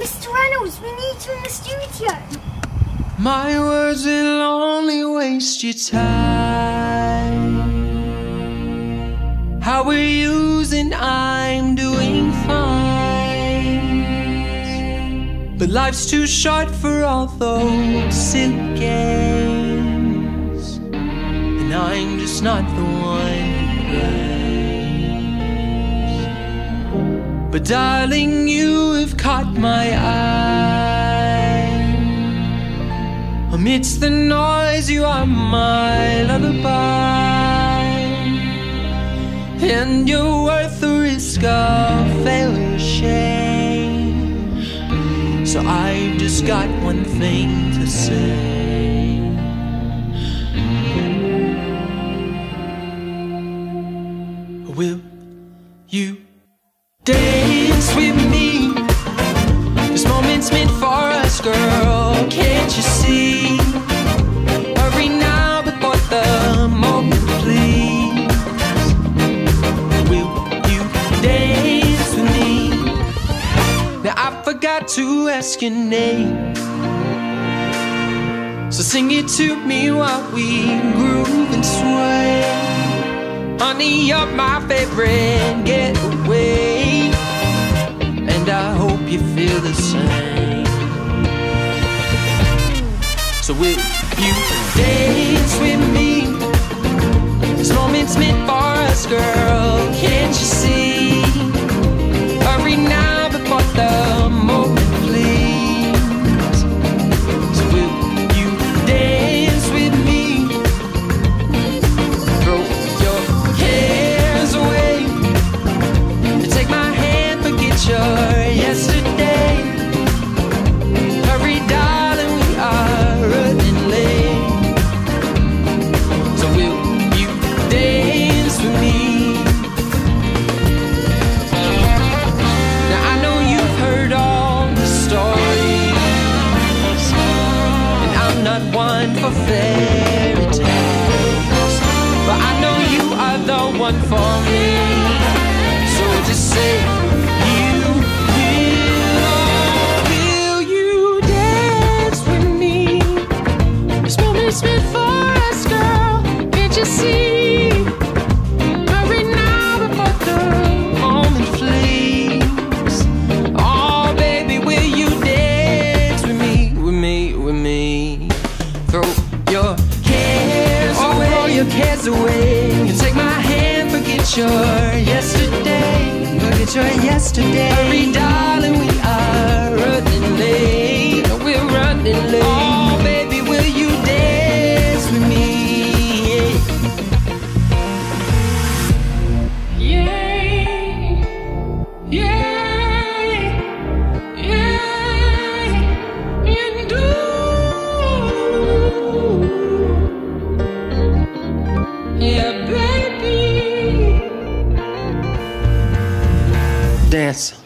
Mr. Reynolds, we need you in the studio. My words will only waste your time. How we're using, I'm doing fine. But life's too short for all those silly games. And I'm just not the one who. But darling, you have caught my eye. Amidst the noise, you are my lullaby. And you're worth the risk of failure, shame. So I've just got one thing to say. Will you dance with me? Girl. Can't you see? Hurry now before the moment, please. Will you dance with me? Now I forgot to ask your name. So sing it to me while we groove and sway. Honey, you're my favorite getaway. And I hope you feel the same. So will you dance with me? This moment's meant for us, girl. Fairy tales, but I know you are the one for me. So just say cares away. And take my hand, forget your yesterday. Forget your yesterday. Hurry, darling, Dance.